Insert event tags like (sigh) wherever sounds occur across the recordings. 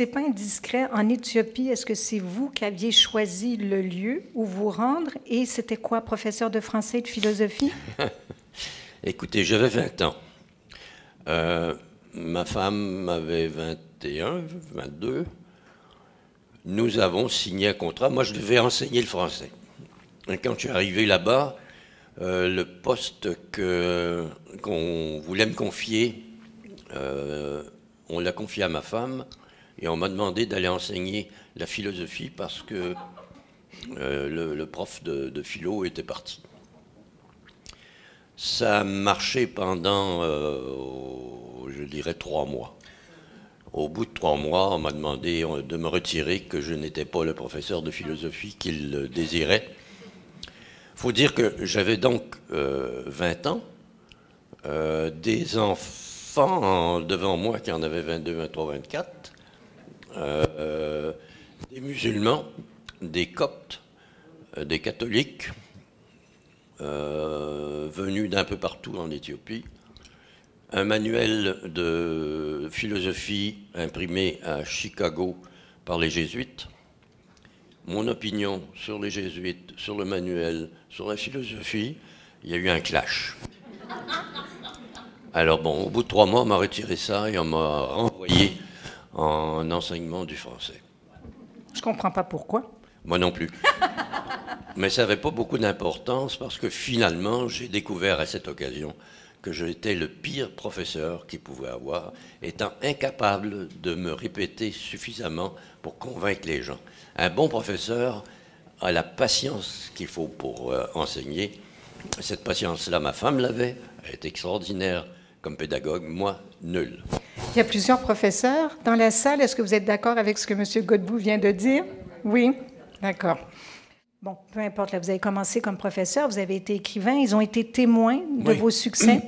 c'est pas indiscret, en Éthiopie, est-ce que c'est vous qui aviez choisi le lieu où vous rendre et c'était quoi, professeur de français et de philosophie? (laughs) Écoutez, j'avais 20 ans. Euh, ma femme avait 21, 22. Nous avons signé un contrat. Moi, je devais enseigner le français. Et quand je suis arrivé là-bas, euh, le poste qu'on voulait me confier, euh, on l'a confié à ma femme et on m'a demandé d'aller enseigner la philosophie parce que euh, le, prof de, philo était parti. Ça a marché pendant, je dirais, trois mois. Au bout de trois mois, on m'a demandé de me retirer, que je n'étais pas le professeur de philosophie qu'il désirait faut dire que j'avais donc 20 euh, ans, euh, des enfants devant moi qui en avaient 22, 23, 24, des musulmans, des coptes, euh, des catholiques, venus d'un peu partout en Éthiopie, un manuel de philosophie imprimé à Chicago par les jésuites, mon opinion sur les jésuites, sur le manuel, sur la philosophie, il y a eu un clash. Alors bon, au bout de trois mois, on m'a retiré ça et on m'a renvoyé en enseignement du français. Je comprends pas pourquoi. Moi non plus. Mais ça n'avait pas beaucoup d'importance parce que finalement, j'ai découvert à cette occasion que j'étais le pire professeur qu'il pouvait avoir, étant incapable de me répéter suffisamment pour convaincre les gens. Un bon professeur a la patience qu'il faut pour euh, enseigner. Cette patience-là, ma femme l'avait, elle est extraordinaire comme pédagogue, moi, nul. Il y a plusieurs professeurs dans la salle. Est-ce que vous êtes d'accord avec ce que M. Godbout vient de dire? Oui? D'accord. Bon, peu importe, là, vous avez commencé comme professeur, vous avez été écrivain, ils ont été témoins de vos succès?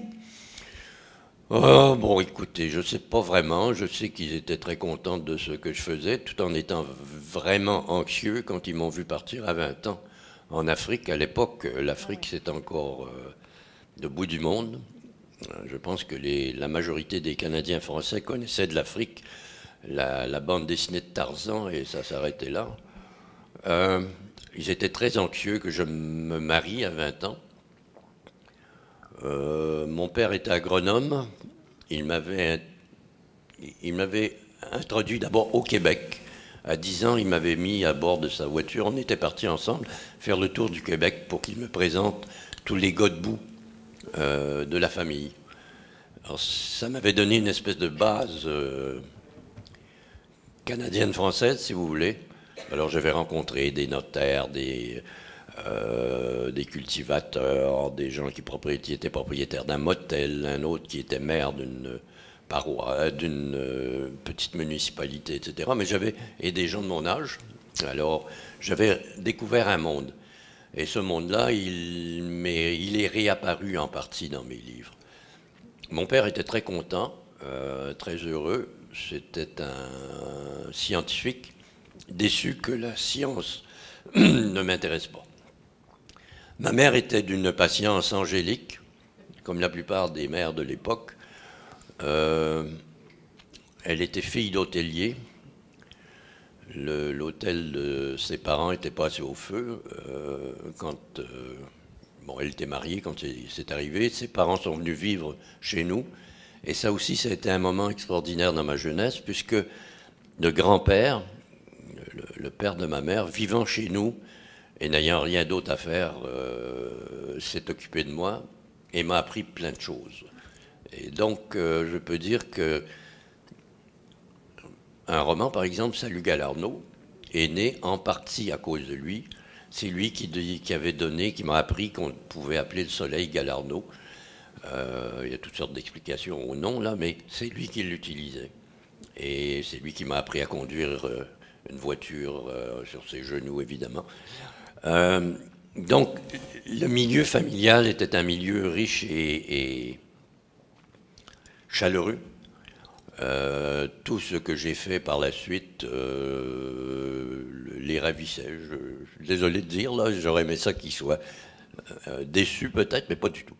Oh, (clears throat) bon, écoutez, je ne sais pas vraiment. Je sais qu'ils étaient très contents de ce que je faisais, tout en étant vraiment anxieux quand ils m'ont vu partir à 20 ans en Afrique. À l'époque, l'Afrique, c'est encore euh, le bout du monde. Je pense que la majorité des Canadiens français connaissaient de l'Afrique la, bande dessinée de Tarzan et ça s'arrêtait là. Euh, ils étaient très anxieux que je me marie à 20 ans. Euh, mon père était agronome. Il m'avait, il m'avait introduit d'abord au Québec. À 10 ans, il m'avait mis à bord de sa voiture. On était partis ensemble faire le tour du Québec pour qu'il me présente tous les godebous euh, de la famille. Alors, ça m'avait donné une espèce de base euh, canadienne-française, si vous voulez. Alors j'avais rencontré des notaires, des, euh, des cultivateurs, des gens qui étaient propriétaires d'un motel, un autre qui était maire d'une paroisse, d'une petite municipalité, etc. Mais j'avais et des gens de mon âge. Alors j'avais découvert un monde. Et ce monde-là, il, est réapparu en partie dans mes livres. Mon père était très content, euh, très heureux. C'était un scientifique déçu que la science (clears throat) ne m'intéresse pas. Ma mère était d'une patience angélique, comme la plupart des mères de l'époque. Euh, elle était fille d'hôtelier. L'hôtel de ses parents était passé au feu euh, quand euh, bon, elle était mariée quand c'est arrivé. Ses parents sont venus vivre chez nous. Et ça aussi, ça a été un moment extraordinaire dans ma jeunesse, puisque le grand-père, le, père de ma mère, vivant chez nous et n'ayant rien d'autre à faire, euh, s'est occupé de moi et m'a appris plein de choses. Et donc, je peux dire que un roman, par exemple, Salut Galarno, est né en partie à cause de lui. C'est lui qui, avait donné, qui m'a appris qu'on pouvait appeler le soleil Galarno. Euh, il y a toutes sortes d'explications au nom, là, mais c'est lui qui l'utilisait. Et c'est lui qui m'a appris à conduire une voiture euh, sur ses genoux, évidemment. Euh, donc, le milieu familial était un milieu riche et, chaleureux. Euh, tout ce que j'ai fait par la suite les ravissait. Je, suis désolé de dire, là, j'aurais aimé ça qu'ils soient déçus peut-être, mais pas du tout.